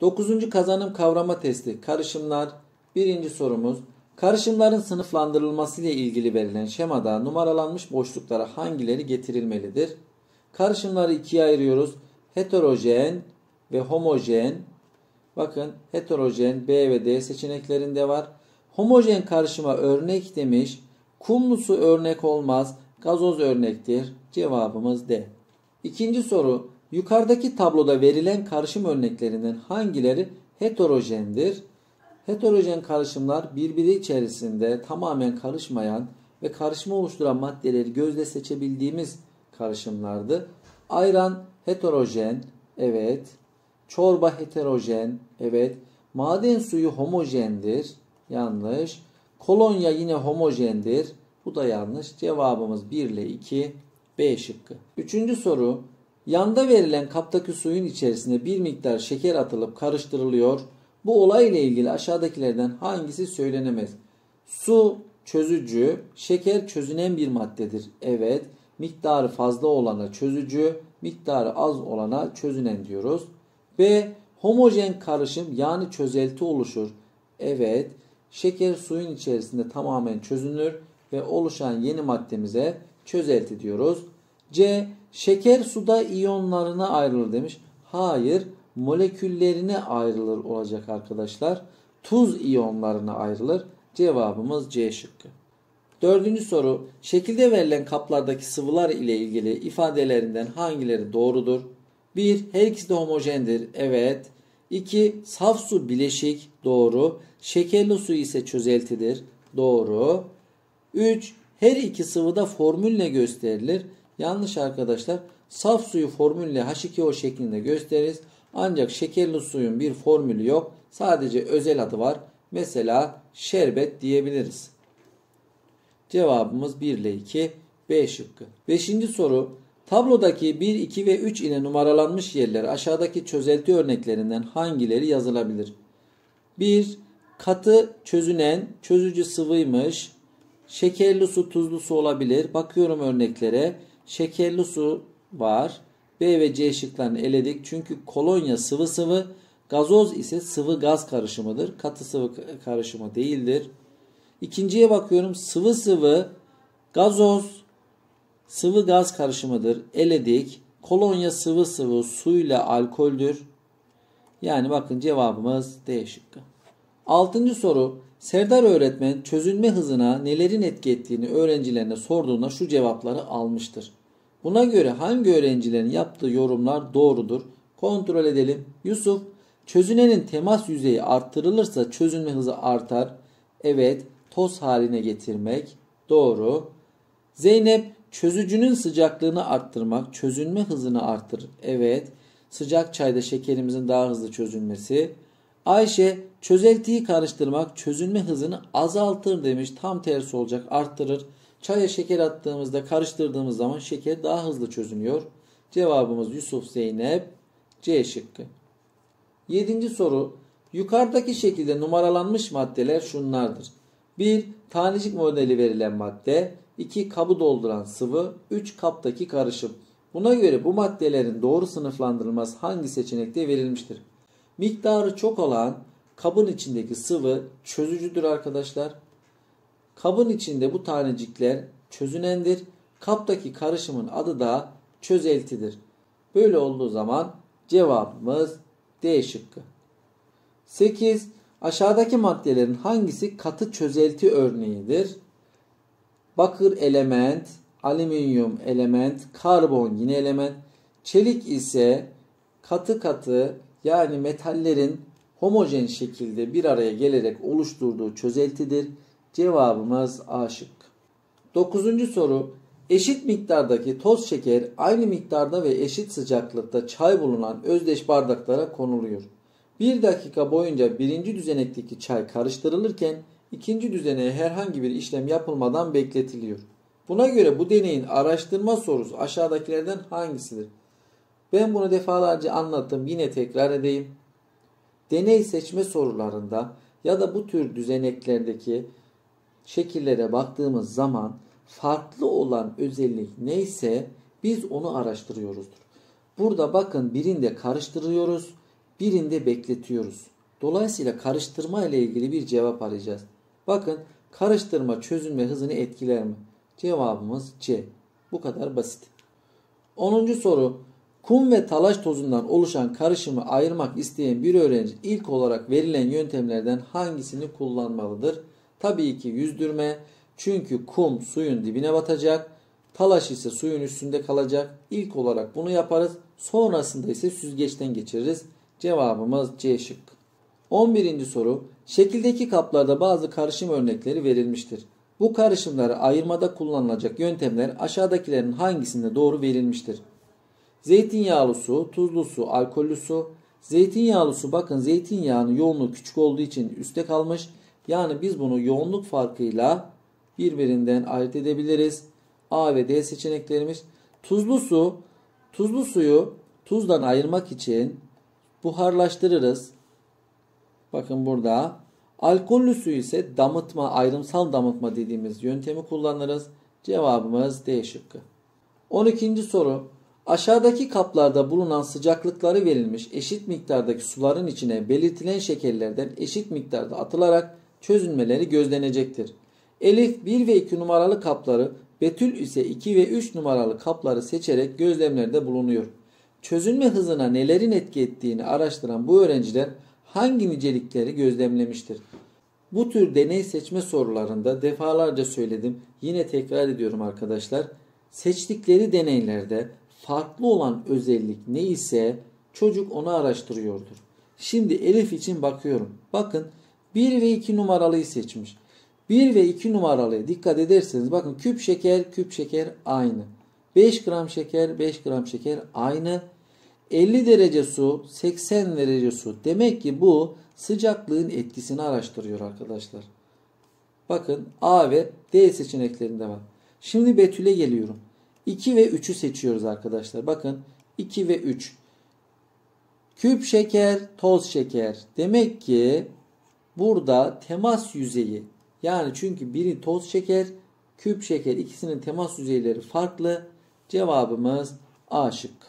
Dokuzuncu kazanım kavrama testi. Karışımlar. Birinci sorumuz. Karışımların sınıflandırılması ile ilgili verilen şemada numaralanmış boşluklara hangileri getirilmelidir? Karışımları ikiye ayırıyoruz. Heterojen ve homojen. Bakın heterojen B ve D seçeneklerinde var. Homojen karışıma örnek demiş. Kumlu su örnek olmaz. Gazoz örnektir. Cevabımız D. İkinci soru. Yukarıdaki tabloda verilen karışım örneklerinden hangileri heterojendir? Heterojen karışımlar birbiri içerisinde tamamen karışmayan ve karışma oluşturan maddeleri gözle seçebildiğimiz karışımlardı. Ayran heterojen, evet. Çorba heterojen, evet. Maden suyu homojendir, yanlış. Kolonya yine homojendir, bu da yanlış. Cevabımız 1 ile 2, B şıkkı. Üçüncü soru. Yanda verilen kaptaki suyun içerisine bir miktar şeker atılıp karıştırılıyor. Bu olay ile ilgili aşağıdakilerden hangisi söylenemez? Su çözücü, şeker çözünen bir maddedir. Evet, miktarı fazla olana çözücü, miktarı az olana çözünen diyoruz. B. Homojen karışım yani çözelti oluşur. Evet, şeker suyun içerisinde tamamen çözünür ve oluşan yeni maddemize çözelti diyoruz. C. Şeker suda iyonlarına ayrılır demiş. Hayır, moleküllerine ayrılır olacak arkadaşlar. Tuz iyonlarına ayrılır. Cevabımız C şıkkı. Dördüncü soru. Şekilde verilen kaplardaki sıvılar ile ilgili ifadelerinden hangileri doğrudur? 1. Her ikisi de homojendir. Evet. 2. Saf su bileşik. Doğru. Şekerli su ise çözeltidir. Doğru. 3. Her iki sıvıda formülle gösterilir. Yanlış arkadaşlar. Saf suyu formülle H2O şeklinde gösteririz. Ancak şekerli suyun bir formülü yok. Sadece özel adı var. Mesela şerbet diyebiliriz. Cevabımız 1 ile 2 B şıkkı. Beşinci soru. Tablodaki 1, 2 ve 3 ile numaralanmış yerler aşağıdaki çözelti örneklerinden hangileri yazılabilir? 1. Katı çözünen çözücü sıvıymış. Şekerli su tuzlu su olabilir. Bakıyorum örneklere. Şekerli su var. B ve C şıklarını eledik. Çünkü kolonya sıvı sıvı, gazoz ise sıvı gaz karışımıdır. Katı sıvı karışımı değildir. İkinciye bakıyorum. Sıvı sıvı, gazoz, sıvı gaz karışımıdır. Eledik. Kolonya sıvı sıvı, suyla alkoldür. Yani bakın cevabımız D şıkkı. Altıncı soru. Serdar öğretmen çözülme hızına nelerin etki ettiğini öğrencilerine sorduğunda şu cevapları almıştır. Buna göre hangi öğrencilerin yaptığı yorumlar doğrudur? Kontrol edelim. Yusuf, çözünenin temas yüzeyi arttırılırsa çözünme hızı artar. Evet, toz haline getirmek. Doğru. Zeynep, çözücünün sıcaklığını arttırmak çözünme hızını arttırır. Evet, sıcak çayda şekerimizin daha hızlı çözülmesi. Ayşe, çözeltiyi karıştırmak çözünme hızını azaltır demiş. Tam tersi olacak, arttırır. Çaya şeker attığımızda karıştırdığımız zaman şeker daha hızlı çözünüyor. Cevabımız Yusuf Zeynep C şıkkı. Yedinci soru. Yukarıdaki şekilde numaralanmış maddeler şunlardır. 1. Tanecik modeli verilen madde. 2. Kabı dolduran sıvı. 3. Kaptaki karışım. Buna göre bu maddelerin doğru sınıflandırılması hangi seçenekte verilmiştir? Miktarı çok olan kabın içindeki sıvı çözücüdür arkadaşlar. Kabın içinde bu tanecikler çözünendir. Kaptaki karışımın adı da çözeltidir. Böyle olduğu zaman cevabımız D şıkkı. 8. Aşağıdaki maddelerin hangisi katı çözelti örneğidir? Bakır element, alüminyum element, karbon yine element. Çelik ise katı katı yani metallerin homojen şekilde bir araya gelerek oluşturduğu çözeltidir. Cevabımız A şık. Dokuzuncu soru. Eşit miktardaki toz şeker aynı miktarda ve eşit sıcaklıkta çay bulunan özdeş bardaklara konuluyor. Bir dakika boyunca birinci düzenekteki çay karıştırılırken ikinci düzeneye herhangi bir işlem yapılmadan bekletiliyor. Buna göre bu deneyin araştırma sorusu aşağıdakilerden hangisidir? Ben bunu defalarca anlattım yine tekrar edeyim. Deney seçme sorularında ya da bu tür düzeneklerdeki şekillere baktığımız zaman farklı olan özellik neyse biz onu araştırıyoruzdur. Burada bakın birinde karıştırıyoruz, birinde bekletiyoruz. Dolayısıyla karıştırma ile ilgili bir cevap arayacağız. Bakın karıştırma çözünme hızını etkiler mi? Cevabımız C. Bu kadar basit. 10. soru. Kum ve talaş tozundan oluşan karışımı ayırmak isteyen bir öğrenci ilk olarak verilen yöntemlerden hangisini kullanmalıdır? Tabii ki yüzdürme. Çünkü kum suyun dibine batacak. Talaş ise suyun üstünde kalacak. İlk olarak bunu yaparız. Sonrasında ise süzgeçten geçiririz. Cevabımız C şıkkı. 11. soru. Şekildeki kaplarda bazı karışım örnekleri verilmiştir. Bu karışımları ayırmada kullanılacak yöntemler aşağıdakilerin hangisinde doğru verilmiştir? Zeytinyağlı su, tuzlu su, alkollü su. Zeytinyağlı su bakın zeytinyağının yoğunluğu küçük olduğu için üstte kalmış. Yani biz bunu yoğunluk farkıyla birbirinden ayırt edebiliriz. A ve D seçeneklerimiz. Tuzlu su, tuzlu suyu tuzdan ayırmak için buharlaştırırız. Bakın burada. Alkollü suyu ise damıtma, ayrımsal damıtma dediğimiz yöntemi kullanırız. Cevabımız D şıkkı. 12. soru. Aşağıdaki kaplarda bulunan sıcaklıkları verilmiş eşit miktardaki suların içine belirtilen şekerlerden eşit miktarda atılarak çözünmeleri gözlenecektir. Elif 1 ve 2 numaralı kapları, Betül ise 2 ve 3 numaralı kapları seçerek gözlemlerde bulunuyor. Çözünme hızına nelerin etki ettiğini araştıran bu öğrenciler hangi nicelikleri gözlemlemiştir? Bu tür deney seçme sorularında defalarca söyledim. Yine tekrar ediyorum arkadaşlar. Seçtikleri deneylerde farklı olan özellik ne ise çocuk onu araştırıyordur. Şimdi Elif için bakıyorum. Bakın 1 ve 2 numaralıyı seçmiş. 1 ve 2 numaralıya dikkat ederseniz bakın küp şeker küp şeker aynı. 5 gram şeker 5 gram şeker aynı. 50 derece su 80 derece su. Demek ki bu sıcaklığın etkisini araştırıyor arkadaşlar. Bakın A ve D seçeneklerinde var. Şimdi Betül'e geliyorum. 2 ve 3'ü seçiyoruz arkadaşlar. Bakın 2 ve 3. Küp şeker, toz şeker. Demek ki burada temas yüzeyi yani çünkü biri toz şeker, küp şeker ikisinin temas yüzeyleri farklı. Cevabımız A şıkkı.